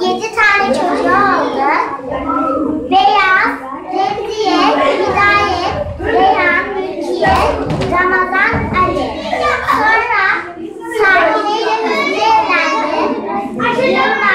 Yedi tane çocuğu oldu. Beyaz, Remziye, Hidayet, Reyhan, Mülkiye, Ramazan, Ali. Sonra Sakine ile Mülkiye evlendi. Yılmaz